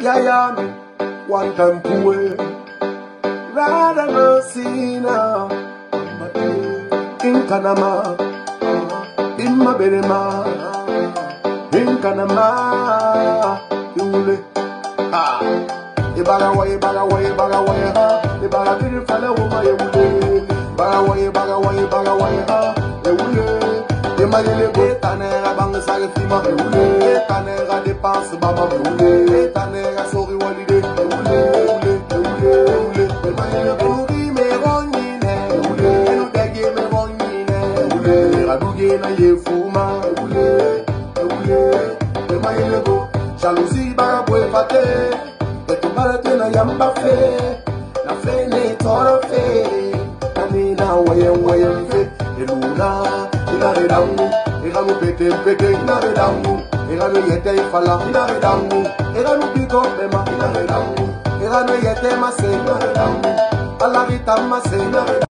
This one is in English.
Yayami, poor, rather mercina, in Kanama, in Maberema, in Kanama, Yule, ah, Ibagawa, Ibagawa, Ibagawa, ha, didn't follow my Yule, Bagawa, Ibagawa, Ibagawa, ha, Yule, Emayele go tanera bang sage fima Yule, tanera dépense baba Yule, tanera sori walide me me na ye fuma go Jalousie yamba fe. Na fe ne fe. Fe pete dangu Eganu yete ifala, inare dangu Eganu piko bema, inare dangu Eganu yete mase, inare dangu Alarita mase, inare